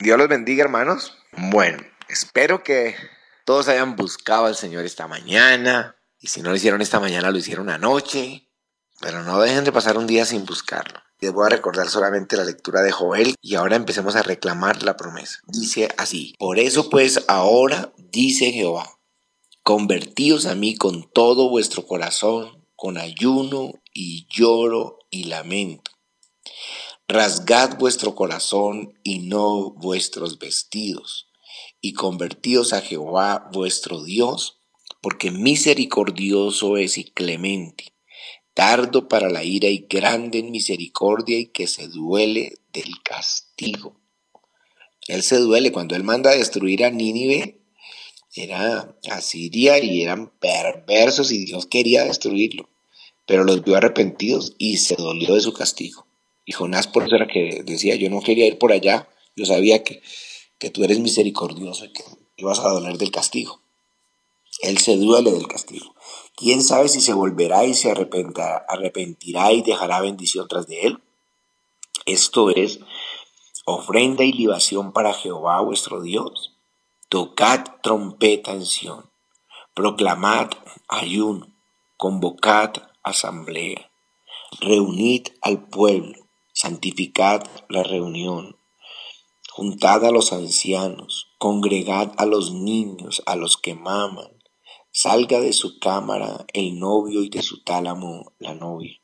Dios los bendiga, hermanos. Bueno, espero que todos hayan buscado al Señor esta mañana. Y si no lo hicieron esta mañana, lo hicieron anoche. Pero no dejen de pasar un día sin buscarlo. Les voy a recordar solamente la lectura de Joel y ahora empecemos a reclamar la promesa. Dice así, por eso pues ahora dice Jehová, convertíos a mí con todo vuestro corazón, con ayuno y lloro y lamento. Rasgad vuestro corazón y no vuestros vestidos, y convertíos a Jehová vuestro Dios, porque misericordioso es y clemente tardo para la ira y grande en misericordia y que se duele del castigo. Él se duele cuando él manda a destruir a Nínive, era Asiria y eran perversos y Dios quería destruirlo, pero los vio arrepentidos y se dolió de su castigo. Y Jonás por eso era que decía, yo no quería ir por allá, yo sabía que, que tú eres misericordioso y que ibas a doler del castigo. Él se duele del castigo. ¿Quién sabe si se volverá y se arrepentirá y dejará bendición tras de él? Esto es ofrenda y libación para Jehová vuestro Dios. Tocad trompeta en Sión, proclamad ayuno, convocad asamblea, reunid al pueblo, santificad la reunión, juntad a los ancianos, congregad a los niños, a los que maman, Salga de su cámara el novio y de su tálamo la novia.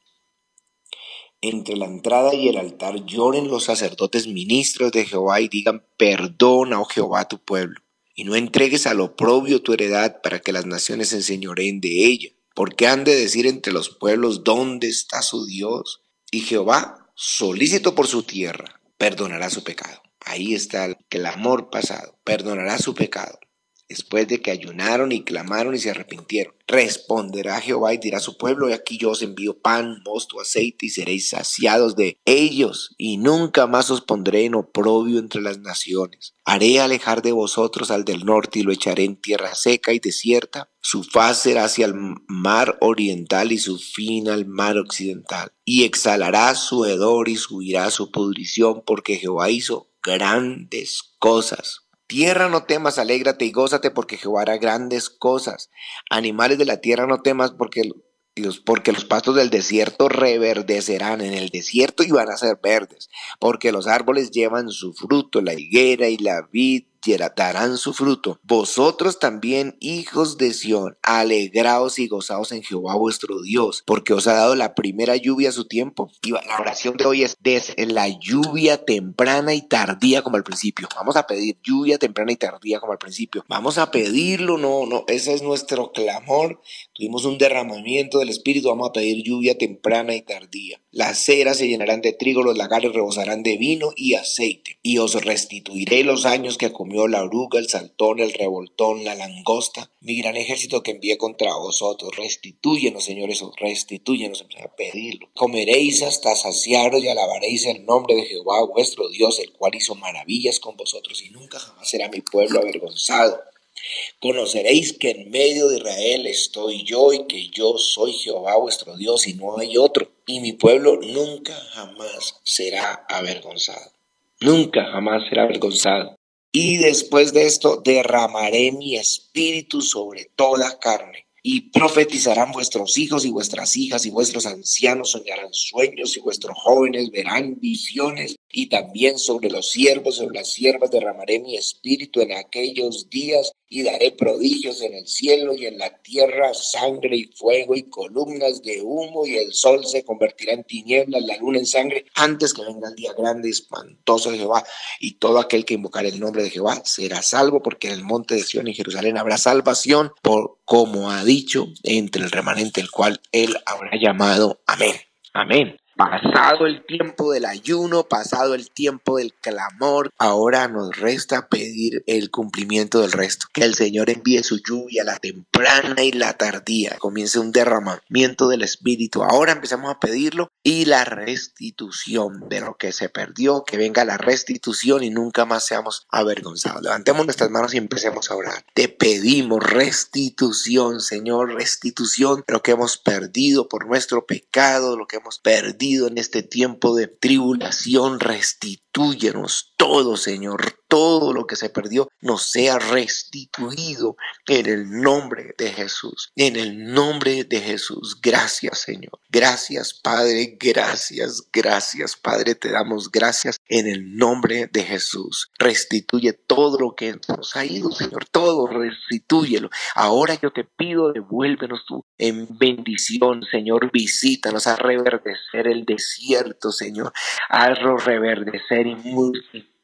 Entre la entrada y el altar lloren los sacerdotes ministros de Jehová y digan, perdona, oh Jehová, tu pueblo, y no entregues al oprobio tu heredad para que las naciones se enseñoreen de ella. Porque han de decir entre los pueblos, ¿dónde está su Dios? Y Jehová, solícito por su tierra, perdonará su pecado. Ahí está el clamor pasado, perdonará su pecado después de que ayunaron y clamaron y se arrepintieron. Responderá Jehová y dirá a su pueblo, y aquí yo os envío pan, mosto, aceite, y seréis saciados de ellos, y nunca más os pondré en oprobio entre las naciones. Haré alejar de vosotros al del norte, y lo echaré en tierra seca y desierta. Su faz será hacia el mar oriental y su fin al mar occidental. Y exhalará su hedor y subirá su pudrición, porque Jehová hizo grandes cosas Tierra no temas, alégrate y gózate porque Jehová hará grandes cosas. Animales de la tierra no temas porque los, porque los pastos del desierto reverdecerán en el desierto y van a ser verdes, porque los árboles llevan su fruto, la higuera y la vid darán su fruto. Vosotros también, hijos de Sión, alegraos y gozaos en Jehová vuestro Dios, porque os ha dado la primera lluvia a su tiempo. Y la oración de hoy es des la lluvia temprana y tardía como al principio. Vamos a pedir lluvia temprana y tardía como al principio. Vamos a pedirlo, no, no, ese es nuestro clamor. Tuvimos un derramamiento del Espíritu, vamos a pedir lluvia temprana y tardía. Las ceras se llenarán de trigo, los lagares rebosarán de vino y aceite. Y os restituiré los años que comió la oruga, el saltón, el revoltón, la langosta, mi gran ejército que envié contra vosotros. Restitúyenos, señores, restitúyenos, a pedirlo. Comeréis hasta saciaros y alabaréis el nombre de Jehová vuestro Dios, el cual hizo maravillas con vosotros y nunca jamás será mi pueblo avergonzado. Conoceréis que en medio de Israel estoy yo y que yo soy Jehová vuestro Dios y no hay otro. Y mi pueblo nunca jamás será avergonzado. Nunca jamás será avergonzado. Y después de esto derramaré mi espíritu sobre toda carne. Y profetizarán vuestros hijos y vuestras hijas y vuestros ancianos soñarán sueños y vuestros jóvenes verán visiones y también sobre los siervos, sobre las siervas derramaré mi espíritu en aquellos días y daré prodigios en el cielo y en la tierra, sangre y fuego y columnas de humo y el sol se convertirá en tinieblas, la luna en sangre, antes que venga el día grande y espantoso de Jehová. Y todo aquel que invocar el nombre de Jehová será salvo, porque en el monte de Sion y Jerusalén habrá salvación, por como ha dicho, entre el remanente el cual él habrá llamado. Amén. Amén. Pasado el tiempo del ayuno, pasado el tiempo del clamor, ahora nos resta pedir el cumplimiento del resto. Que el Señor envíe su lluvia, la temprana y la tardía. Comience un derramamiento del Espíritu. Ahora empezamos a pedirlo y la restitución de lo que se perdió, que venga la restitución y nunca más seamos avergonzados. Levantemos nuestras manos y empecemos a orar. Te pedimos restitución, Señor, restitución de lo que hemos perdido por nuestro pecado, lo que hemos perdido en este tiempo de tribulación, restitución restitúyenos todo, Señor, todo lo que se perdió nos sea restituido en el nombre de Jesús, en el nombre de Jesús. Gracias, Señor. Gracias, Padre. Gracias, gracias, Padre. Te damos gracias en el nombre de Jesús. Restituye todo lo que nos ha ido, Señor. Todo, restitúyelo. Ahora yo te pido, devuélvenos tú en bendición, Señor. Visítanos a reverdecer el desierto, Señor. Hazlo reverdecer y multiplicar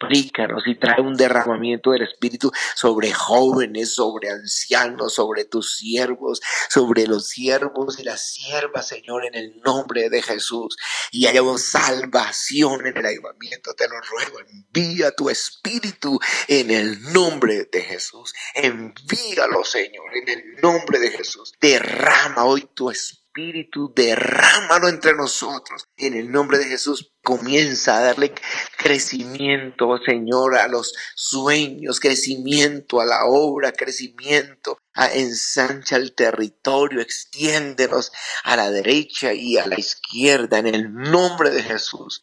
y trae un derramamiento del Espíritu sobre jóvenes, sobre ancianos, sobre tus siervos, sobre los siervos y las siervas, Señor, en el nombre de Jesús. Y haya salvación en el ayudamiento, te lo ruego. Envía tu Espíritu en el nombre de Jesús. Envíalo, Señor, en el nombre de Jesús. Derrama hoy tu Espíritu Espíritu, derrámalo entre nosotros. En el nombre de Jesús comienza a darle crecimiento, Señor, a los sueños, crecimiento a la obra, crecimiento, a ensancha el territorio, extiéndenos a la derecha y a la izquierda en el nombre de Jesús.